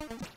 you